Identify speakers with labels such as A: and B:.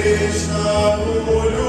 A: Krishna,